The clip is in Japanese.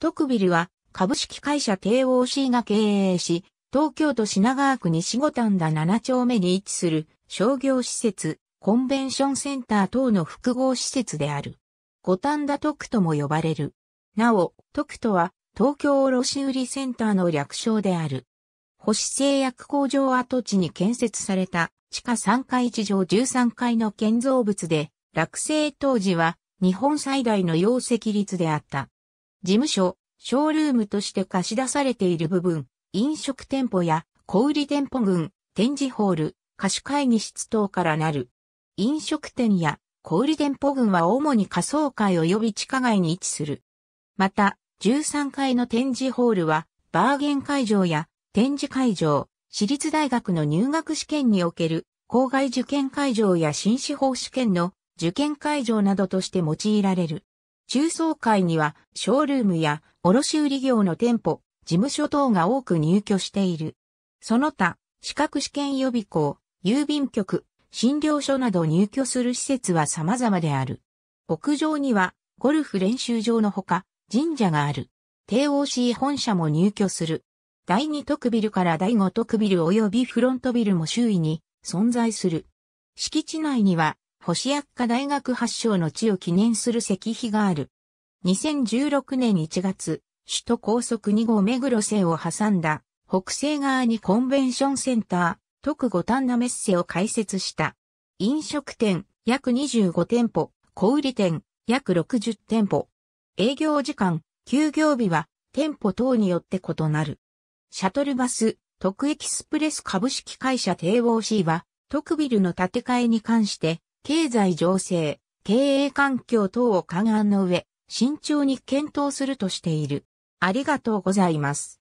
特ビルは株式会社帝王 C が経営し、東京都品川区西五反田7丁目に位置する商業施設、コンベンションセンター等の複合施設である。五反田特とも呼ばれる。なお、特とは東京卸売センターの略称である。星製薬工場跡地に建設された地下3階地上13階の建造物で、落成当時は日本最大の容積率であった。事務所、ショールームとして貸し出されている部分、飲食店舗や小売店舗群、展示ホール、貸し会議室等からなる。飲食店や小売店舗群は主に仮想会及び地下街に位置する。また、13階の展示ホールは、バーゲン会場や展示会場、私立大学の入学試験における校外受験会場や新司法試験の受験会場などとして用いられる。中層階にはショールームや卸売業の店舗、事務所等が多く入居している。その他、資格試験予備校、郵便局、診療所など入居する施設は様々である。屋上にはゴルフ練習場のほか神社がある。帝王 C 本社も入居する。第2特ビルから第5特ビル及びフロントビルも周囲に存在する。敷地内には、星薬科大学発祥の地を記念する石碑がある。2016年1月、首都高速2号目黒線を挟んだ北西側にコンベンションセンター、特五反田メッセを開設した。飲食店約25店舗、小売店約60店舗。営業時間、休業日は店舗等によって異なる。シャトルバス、特エキスプレス株式会社帝王 C は、特ビルの建て替えに関して、経済情勢、経営環境等を勘案の上、慎重に検討するとしている。ありがとうございます。